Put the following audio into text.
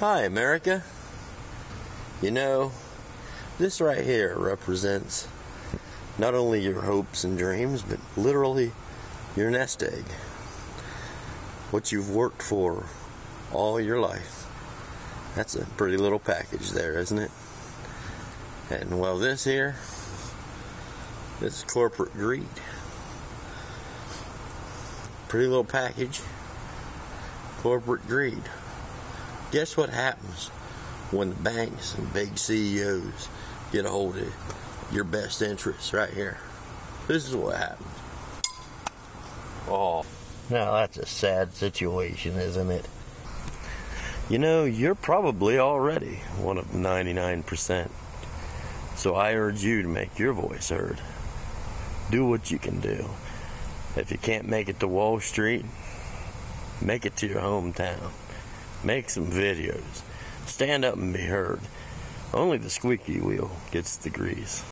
Hi, America. You know, this right here represents not only your hopes and dreams, but literally your nest egg. What you've worked for all your life. That's a pretty little package there, isn't it? And well, this here, this corporate greed. Pretty little package. Corporate greed. Guess what happens when the banks and big CEOs get a hold of your best interests right here? This is what happens. Oh, now that's a sad situation, isn't it? You know, you're probably already one of the 99%. So I urge you to make your voice heard. Do what you can do. If you can't make it to Wall Street, make it to your hometown. Make some videos. Stand up and be heard. Only the squeaky wheel gets the grease.